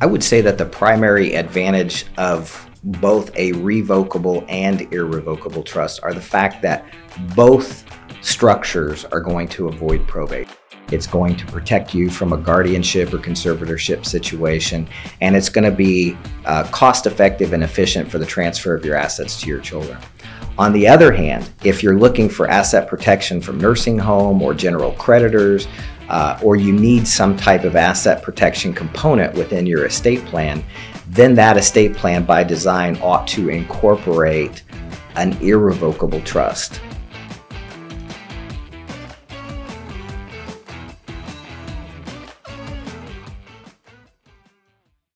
I would say that the primary advantage of both a revocable and irrevocable trust are the fact that both structures are going to avoid probate. It's going to protect you from a guardianship or conservatorship situation, and it's going to be uh, cost effective and efficient for the transfer of your assets to your children. On the other hand, if you're looking for asset protection from nursing home or general creditors, uh, or you need some type of asset protection component within your estate plan, then that estate plan by design ought to incorporate an irrevocable trust.